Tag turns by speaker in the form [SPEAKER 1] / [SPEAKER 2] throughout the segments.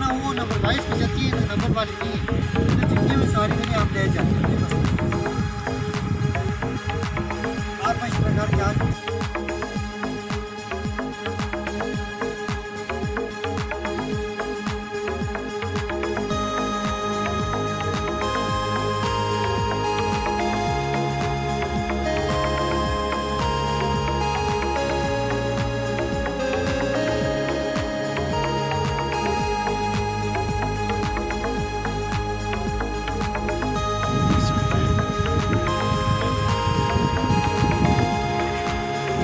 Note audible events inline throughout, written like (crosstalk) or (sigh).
[SPEAKER 1] ना वो नंबर बाईस पे जाती है नंबर वाली नहीं है तो जितने भी सारी मिली आप ले जाते हैं आप इस प्रकार के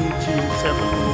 [SPEAKER 2] 1970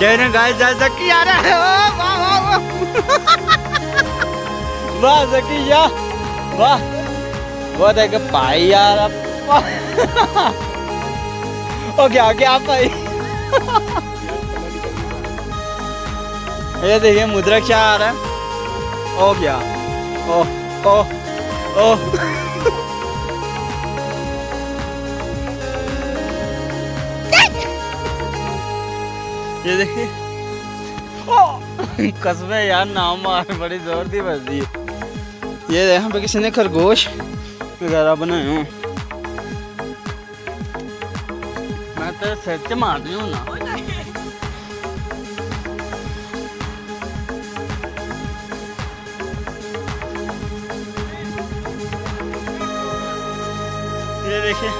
[SPEAKER 2] जय ने गाइस जय आ रहा है। वाह वाह वाह। या वाह। वो देख भाई यार ओ क्या क्या ये देखिए, मुद्रक शाह आ रहा है। ओ क्या ओ ओ ओ ये देखिए। यार, नाम मार, बड़ी ज़ोर दी बज दी ये यहाँ पे किसी ने खरगोश वगैरह बनाए हो। मैं तो सिर च मार रही हूँ ना। ये देखिए। (laughs)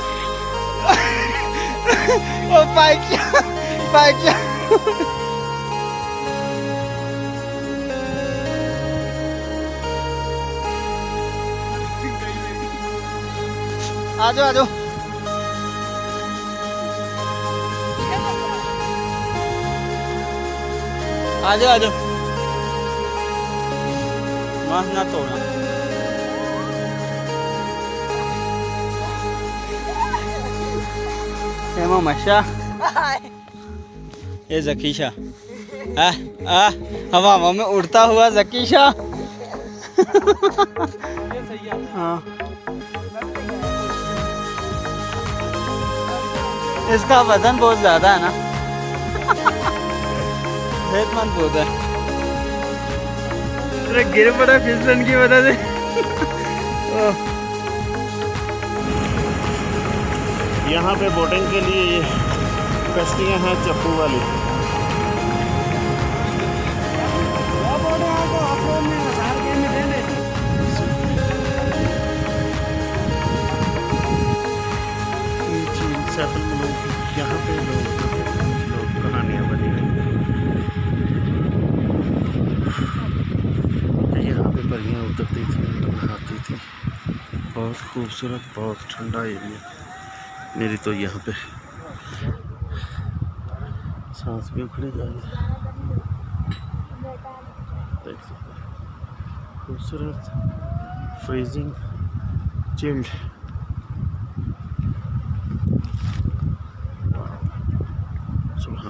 [SPEAKER 2] ओ पाइक पाइक आ जाओ आ जाओ आ जाओ मांस ना तोड़ना ये जकीशा। आ आ हवा में उड़ता हुआ जकीशा। हाँ। इसका वज़न बहुत ज़्यादा है ना। सेहतमंद बहुत है। अरे गिर पड़ा फिसलन की वजह से।
[SPEAKER 3] यहाँ पे बोटिंग के लिए ये कश्तियाँ हैं चप्पू वाली यहाँ पे लोग कहानियाँ बनी यहाँ उतरती थी नहाती थी बहुत खूबसूरत बहुत ठंडा एरिया मेरी तो यहाँ पे सांस भी उखड़े जा रही देख सकते हैं। खूबसूरत फ्रीजिंग चिल्ड सुबह